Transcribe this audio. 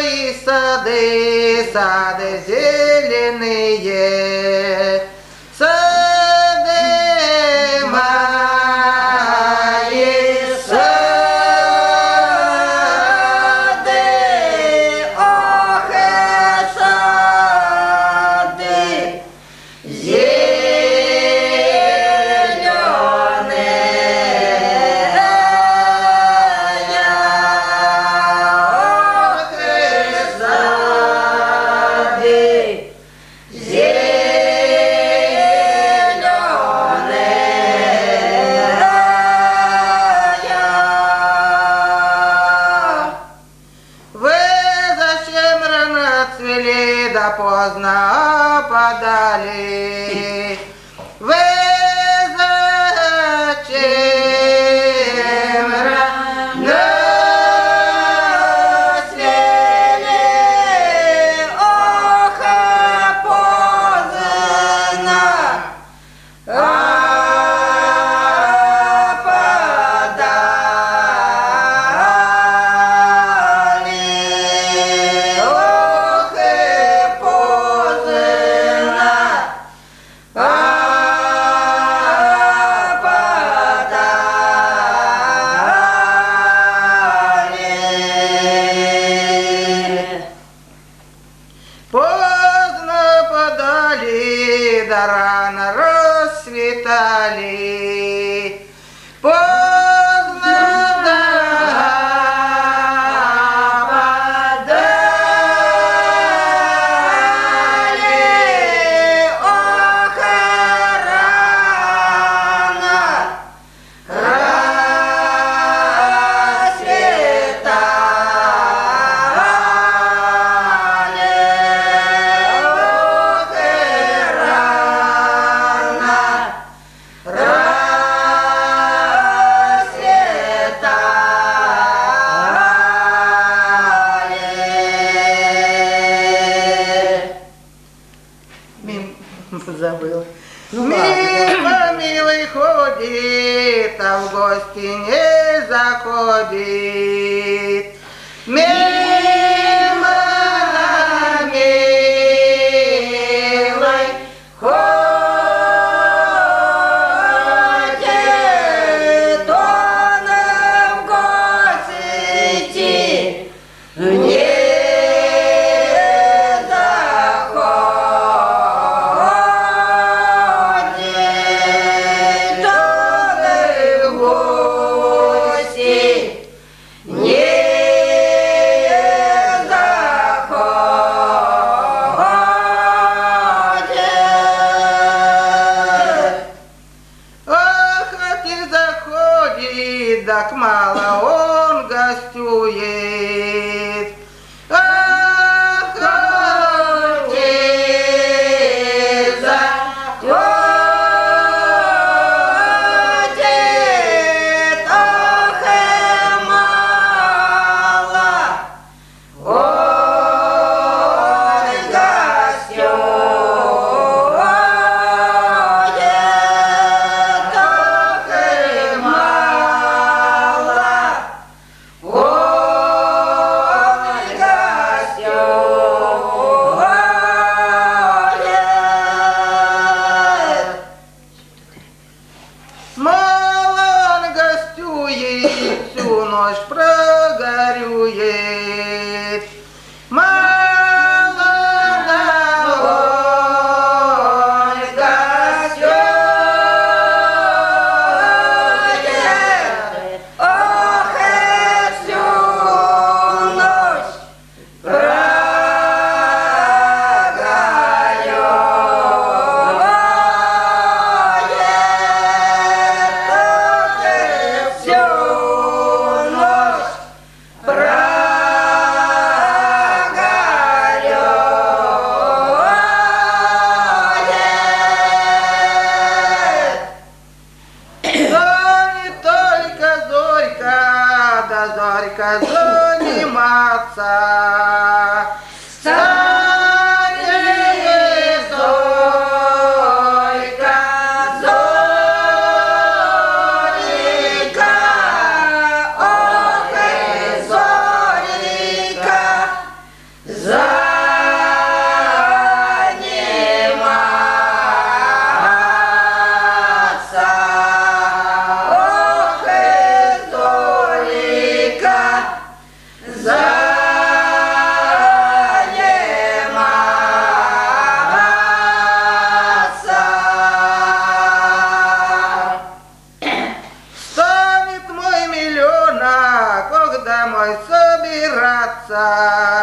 И сады, сады зеленые, i'm Hare 와! позабыл. Ну, Мило, милый, ходи, а в гости не заходит. Мило, так мало он гостює. Rosário, yeah. заниматься. Станет мой миллионок, когда мой собираться.